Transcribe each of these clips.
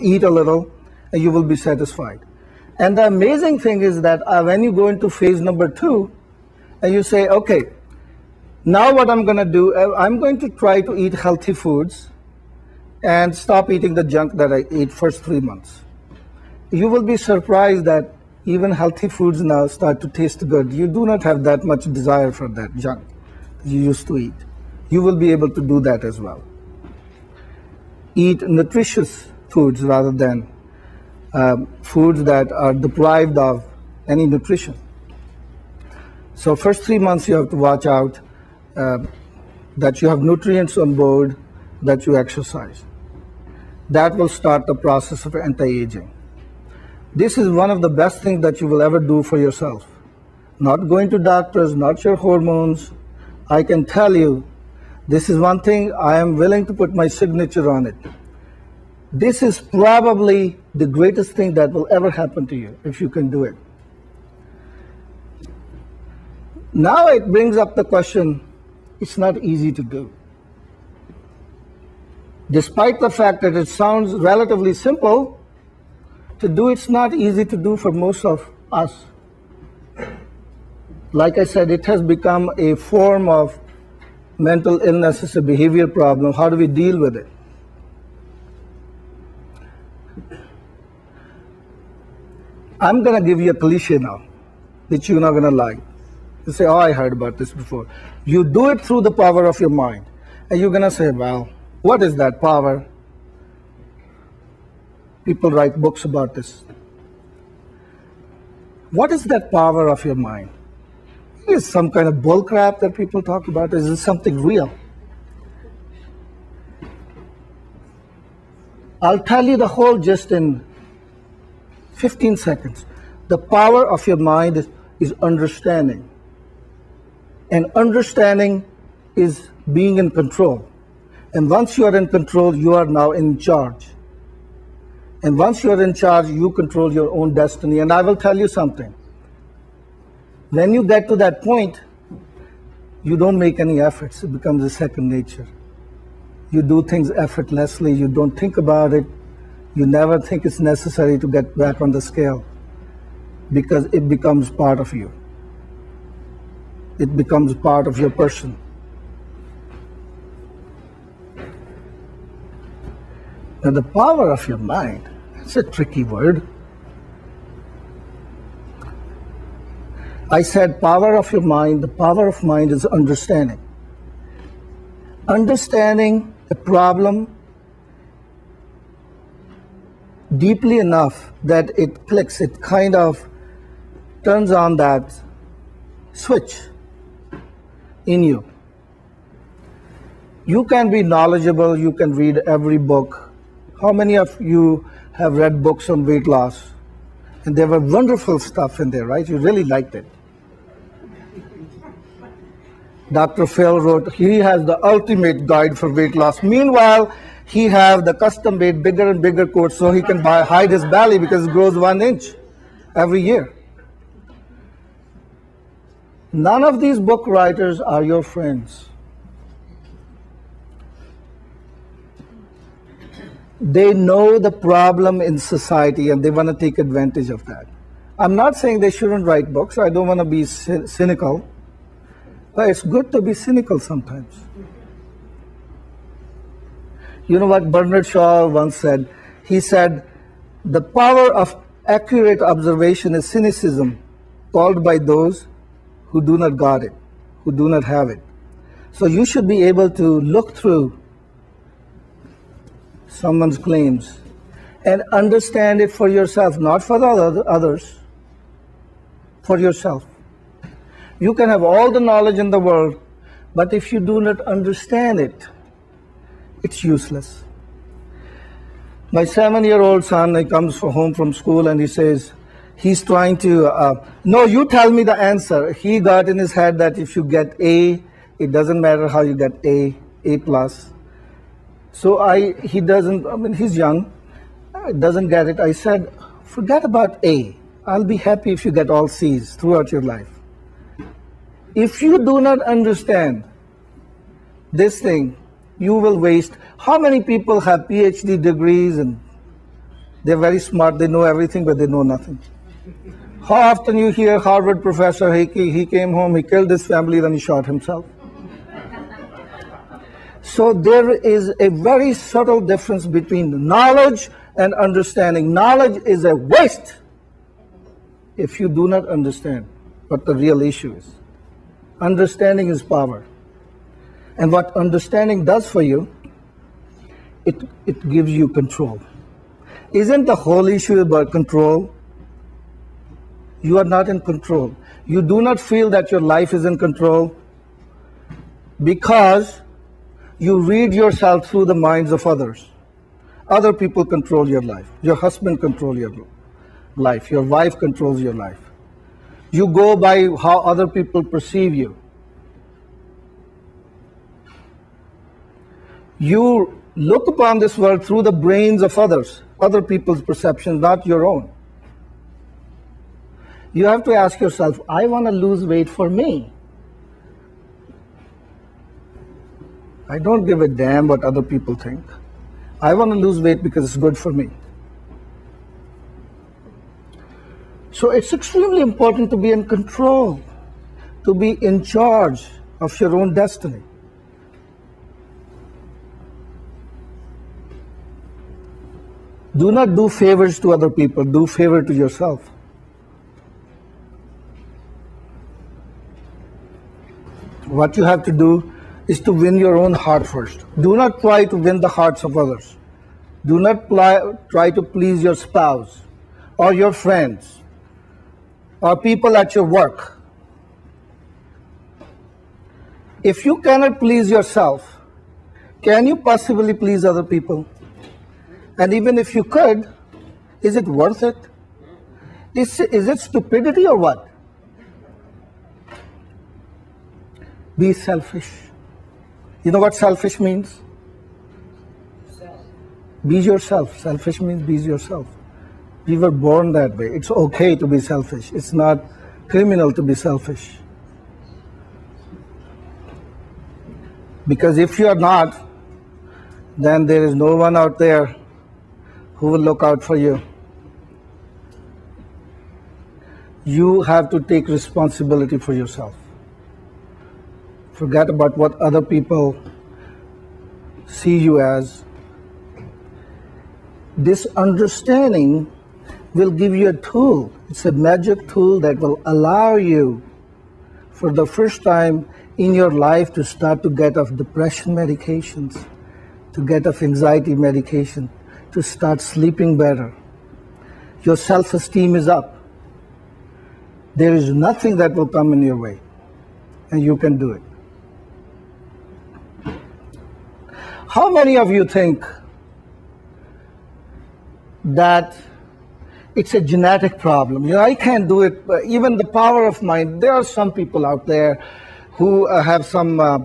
eat a little, and you will be satisfied. And the amazing thing is that uh, when you go into phase number two, and you say, okay, now what I'm going to do, uh, I'm going to try to eat healthy foods and stop eating the junk that I ate first three months. You will be surprised that even healthy foods now start to taste good. You do not have that much desire for that junk you used to eat. You will be able to do that as well. Eat nutritious foods rather than um, foods that are deprived of any nutrition. So first three months you have to watch out uh, that you have nutrients on board, that you exercise. That will start the process of anti-aging. This is one of the best things that you will ever do for yourself. Not going to doctors, not your hormones. I can tell you, this is one thing I am willing to put my signature on it. This is probably the greatest thing that will ever happen to you if you can do it. Now it brings up the question it's not easy to do. Despite the fact that it sounds relatively simple, to do it's not easy to do for most of us. Like I said, it has become a form of mental illness, it's a behavior problem. How do we deal with it? I'm going to give you a cliche now, which you're not going to like. You say, oh, I heard about this before. You do it through the power of your mind. And you're going to say, well, what is that power? People write books about this. What is that power of your mind? Is some kind of bullcrap that people talk about? Is it something real? I'll tell you the whole gist in 15 seconds. The power of your mind is, is understanding. And understanding is being in control. And once you are in control, you are now in charge. And once you are in charge, you control your own destiny. And I will tell you something. When you get to that point, you don't make any efforts. It becomes a second nature. You do things effortlessly. You don't think about it. You never think it's necessary to get back on the scale because it becomes part of you it becomes part of your person. Now, the power of your mind, it's a tricky word. I said power of your mind, the power of mind is understanding. Understanding the problem deeply enough that it clicks, it kind of turns on that switch in you. You can be knowledgeable, you can read every book. How many of you have read books on weight loss? And there were wonderful stuff in there, right? You really liked it. Dr. Phil wrote, he has the ultimate guide for weight loss. Meanwhile, he have the custom made bigger and bigger coats so he can buy, hide his belly because it grows one inch every year. None of these book writers are your friends. They know the problem in society and they want to take advantage of that. I'm not saying they shouldn't write books. I don't want to be cynical. But it's good to be cynical sometimes. You know what Bernard Shaw once said? He said, The power of accurate observation is cynicism, called by those who do not got it, who do not have it. So you should be able to look through someone's claims and understand it for yourself, not for the other, others, for yourself. You can have all the knowledge in the world, but if you do not understand it, it's useless. My seven year old son, he comes home from school and he says, he's trying to, uh, no, you tell me the answer. He got in his head that if you get A, it doesn't matter how you get A, A plus. So I, he doesn't, I mean, he's young, doesn't get it. I said, forget about A. I'll be happy if you get all C's throughout your life. If you do not understand this thing, you will waste. How many people have PhD degrees and They're very smart, they know everything, but they know nothing. How often you hear Harvard professor, he, he came home, he killed his family, then he shot himself. So there is a very subtle difference between knowledge and understanding. Knowledge is a waste if you do not understand what the real issue is. Understanding is power. And what understanding does for you, it, it gives you control. Isn't the whole issue about control? You are not in control. You do not feel that your life is in control because you read yourself through the minds of others. Other people control your life. Your husband controls your life. Your wife controls your life. You go by how other people perceive you. You look upon this world through the brains of others, other people's perceptions, not your own. You have to ask yourself, I want to lose weight for me. I don't give a damn what other people think. I want to lose weight because it's good for me. So it's extremely important to be in control, to be in charge of your own destiny. Do not do favors to other people, do favor to yourself. What you have to do is to win your own heart first. Do not try to win the hearts of others. Do not try to please your spouse or your friends or people at your work. If you cannot please yourself, can you possibly please other people? And even if you could, is it worth it? Is, is it stupidity or what? Be selfish. You know what selfish means? Be yourself. Selfish means be yourself. We were born that way. It's okay to be selfish. It's not criminal to be selfish. Because if you are not, then there is no one out there who will look out for you. You have to take responsibility for yourself. Forget about what other people see you as. This understanding will give you a tool. It's a magic tool that will allow you, for the first time in your life, to start to get off depression medications, to get off anxiety medication, to start sleeping better. Your self esteem is up. There is nothing that will come in your way, and you can do it. How many of you think that it's a genetic problem? You know, I can't do it. Even the power of mind, there are some people out there who uh, have some uh,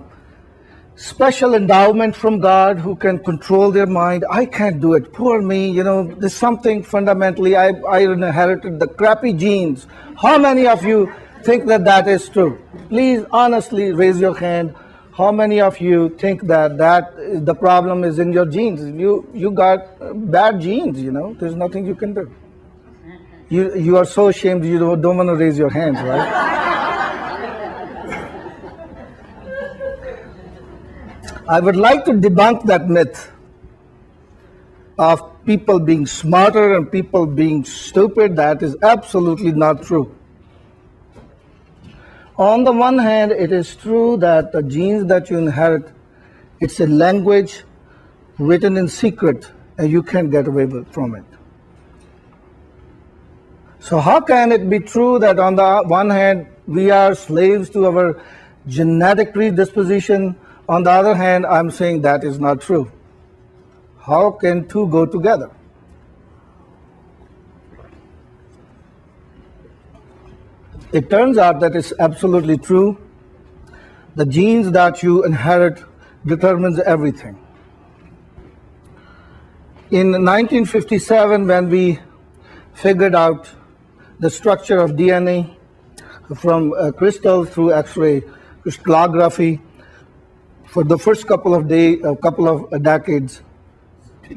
special endowment from God who can control their mind. I can't do it. Poor me. You know, there's something fundamentally, I, I inherited the crappy genes. How many of you think that that is true? Please honestly raise your hand how many of you think that that the problem is in your genes? You you got uh, bad genes, you know. There's nothing you can do. You you are so ashamed you don't, don't want to raise your hands, right? I would like to debunk that myth of people being smarter and people being stupid. That is absolutely not true. On the one hand, it is true that the genes that you inherit, it's a language written in secret and you can't get away from it. So how can it be true that on the one hand, we are slaves to our genetic predisposition? On the other hand, I'm saying that is not true. How can two go together? It turns out that it's absolutely true. The genes that you inherit determines everything. In 1957, when we figured out the structure of DNA from uh, crystal through X-ray crystallography, for the first couple of day, a couple of uh, decades,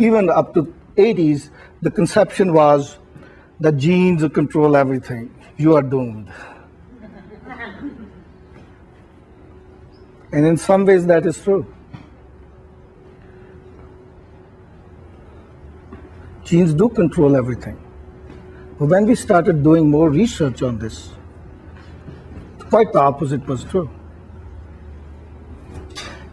even up to 80s, the conception was that genes control everything. You are doomed. and in some ways, that is true. Genes do control everything. But when we started doing more research on this, quite the opposite was true.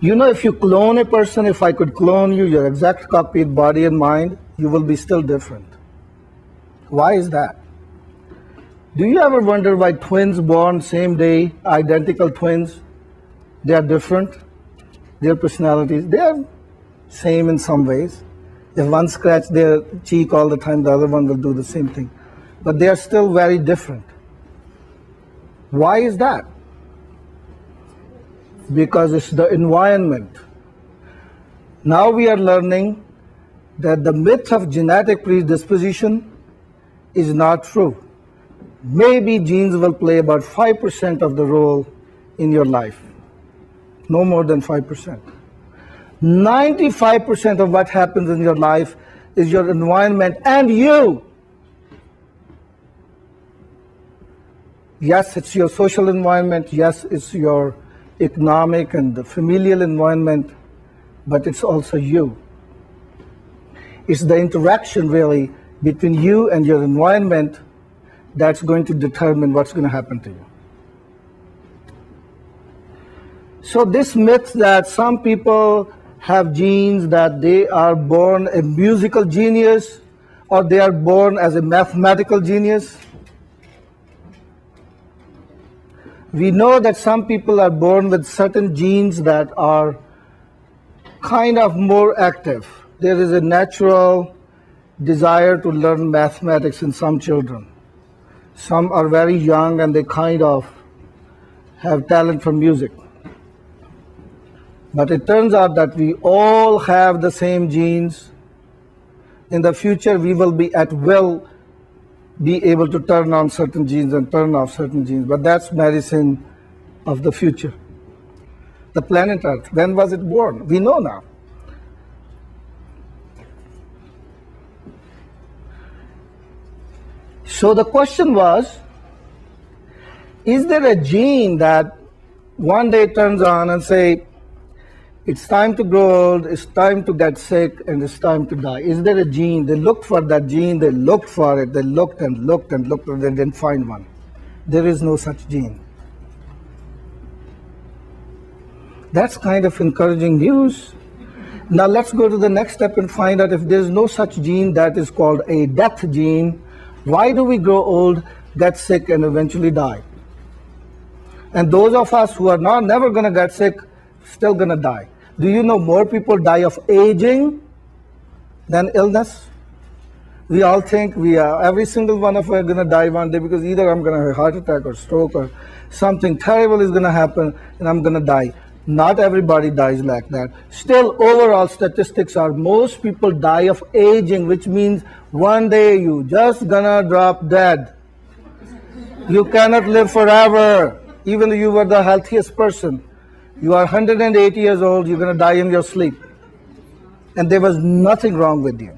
You know, if you clone a person, if I could clone you, your exact copy, body and mind, you will be still different. Why is that? Do you ever wonder why twins born same day, identical twins, they are different? Their personalities, they are same in some ways. If one scratch their cheek all the time, the other one will do the same thing. But they are still very different. Why is that? Because it's the environment. Now we are learning that the myth of genetic predisposition is not true. Maybe genes will play about 5% of the role in your life, no more than 5%. 95% of what happens in your life is your environment and you. Yes, it's your social environment. Yes, it's your economic and the familial environment, but it's also you. It's the interaction really between you and your environment that's going to determine what's going to happen to you. So this myth that some people have genes that they are born a musical genius or they are born as a mathematical genius. We know that some people are born with certain genes that are kind of more active. There is a natural desire to learn mathematics in some children. Some are very young and they kind of have talent for music. But it turns out that we all have the same genes. In the future, we will be at will be able to turn on certain genes and turn off certain genes. But that's medicine of the future. The planet Earth, when was it born? We know now. So the question was, is there a gene that one day turns on and say, it's time to grow old, it's time to get sick, and it's time to die. Is there a gene? They looked for that gene, they looked for it, they looked and looked and looked, and they didn't find one. There is no such gene. That's kind of encouraging news. Now let's go to the next step and find out if there's no such gene that is called a death gene. Why do we grow old, get sick, and eventually die? And those of us who are not never going to get sick, still going to die. Do you know more people die of aging than illness? We all think we are, every single one of us are going to die one day because either I'm going to have a heart attack or stroke or something terrible is going to happen and I'm going to die. Not everybody dies like that. Still, overall statistics are most people die of aging, which means one day you just gonna drop dead. You cannot live forever, even if you were the healthiest person. You are 180 years old, you're going to die in your sleep. And there was nothing wrong with you.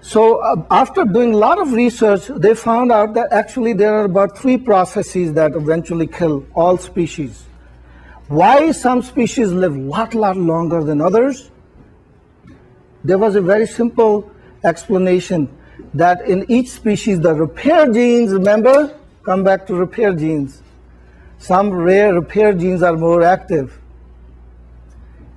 So uh, after doing a lot of research, they found out that actually there are about three processes that eventually kill all species. Why some species live a lot, lot longer than others? There was a very simple explanation that in each species, the repair genes, remember, come back to repair genes. Some rare repair genes are more active.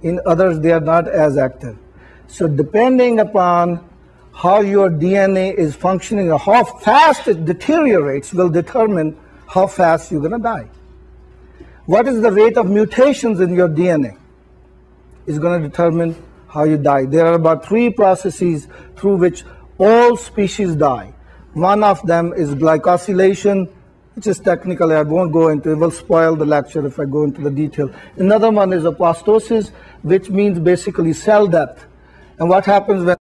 In others, they are not as active. So depending upon how your DNA is functioning or how fast it deteriorates will determine how fast you're going to die. What is the rate of mutations in your DNA is going to determine how you die. There are about three processes through which all species die. One of them is glycosylation, which is technically I won't go into, it will spoil the lecture if I go into the detail. Another one is apoptosis, which means basically cell death. And what happens when